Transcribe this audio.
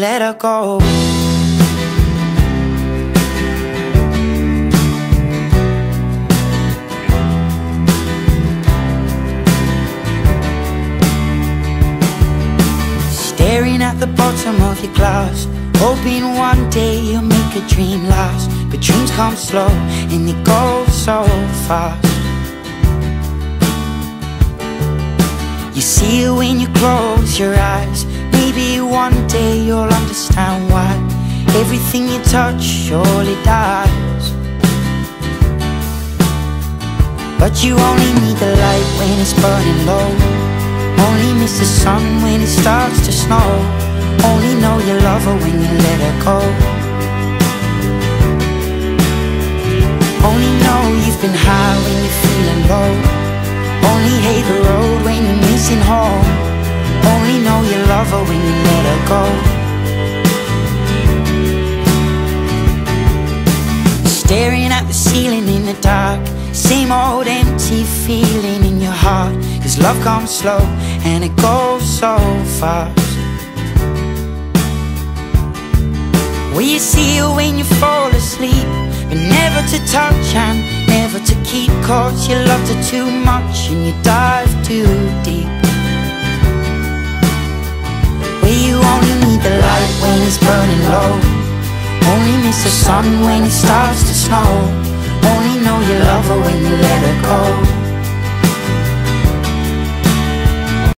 let her go. Staring at the bottom of your glass Hoping one day you'll make a dream last But dreams come slow and they go so fast You see it when you close your eyes Maybe one day you'll Everything you touch surely dies. But you only need the light when it's burning low. Only miss the sun when it starts to snow. Only know you love her when you let her go ceiling in the dark. Same old empty feeling in your heart. Cause love comes slow and it goes so fast. Will you see her when you fall asleep But never to touch and never to keep. Cause you loved her too much and you dive too deep. Where you only need the light when it's burning low. Only miss the sun when it starts to snow know you love her when you let her go